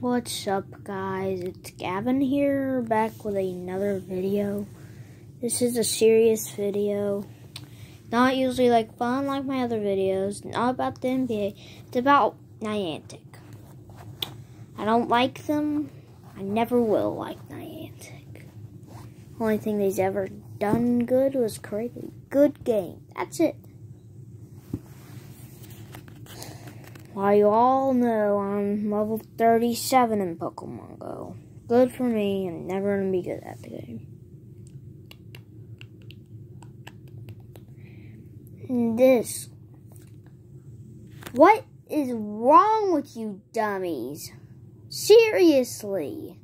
What's up guys, it's Gavin here, back with another video. This is a serious video. Not usually like fun like my other videos, not about the NBA, it's about Niantic. I don't like them, I never will like Niantic. Only thing they've ever done good was create a good game, that's it. Well, you all know I'm level 37 in Pokemon Go. Good for me, I'm never to be good at the game. This. What is wrong with you dummies? Seriously.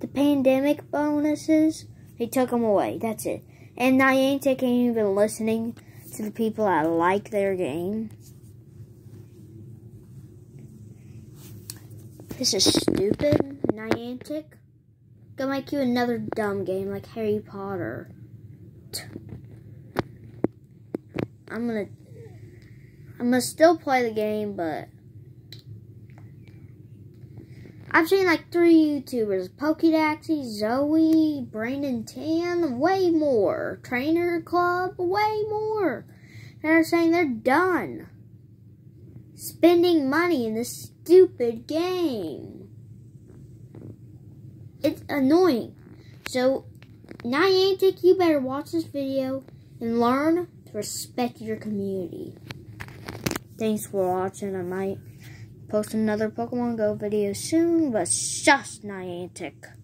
The pandemic bonuses, they took them away. That's it. And Niantic ain't taking even listening to the people that like their game. This is stupid, Niantic. Go make you another dumb game like Harry Potter. I'm gonna I'm gonna still play the game, but I've seen like three YouTubers, PokeDaxi, Zoe, Brandon Tan, way more. Trainer Club, way more. They're saying they're done spending money in this stupid game. It's annoying. So, Niantic, you better watch this video and learn to respect your community. Thanks for watching. I might post another Pokemon Go video soon, but just Niantic.